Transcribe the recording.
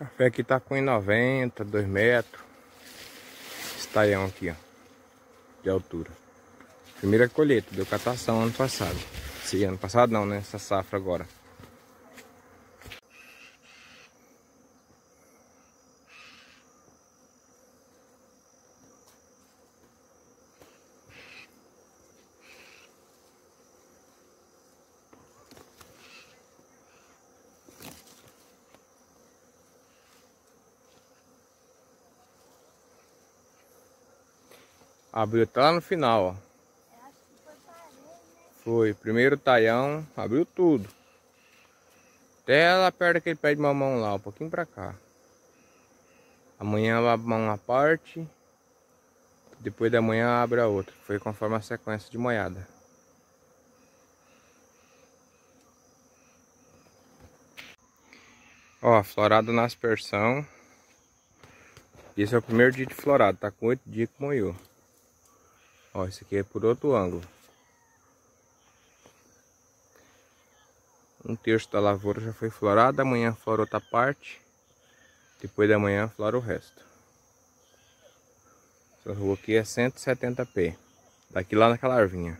café aqui tá com 1,90, 2 metros. Esse taião aqui, ó. De altura. Primeira colheita, deu catação ano passado. Esse ano passado não, né? Essa safra agora. Abriu até lá no final, ó. Foi, primeiro taião, abriu tudo. Até lá perto daquele pé de mamão lá, um pouquinho pra cá. Amanhã abre uma parte. Depois da manhã abre a outra. Foi conforme a sequência de moiada. Ó, florada na aspersão. Esse é o primeiro dia de florada, tá com oito dias que moiou. Ó, esse aqui é por outro ângulo. Um terço da lavoura já foi florada, amanhã flora outra parte. Depois da manhã flora o resto. Essa rua aqui é 170 p. Daqui lá naquela arvinha.